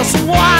us why.